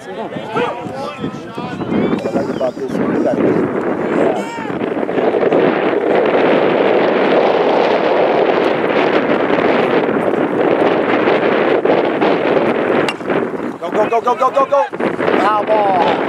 That's it. What like about this go, go, go, go, go. Foul ball.